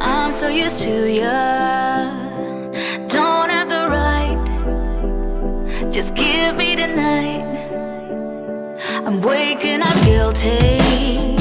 i'm so used to you. Don't have the right, just give me the night. I'm waking up guilty.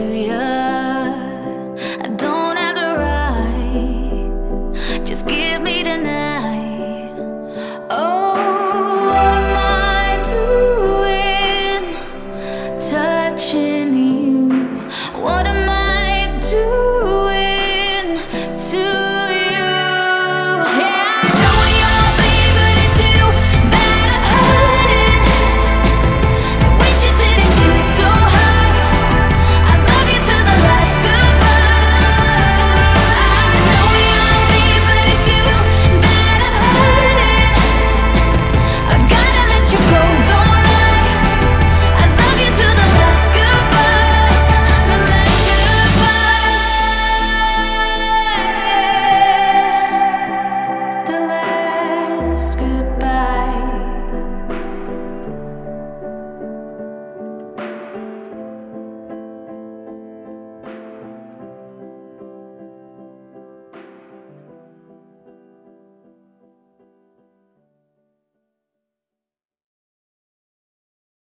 to you.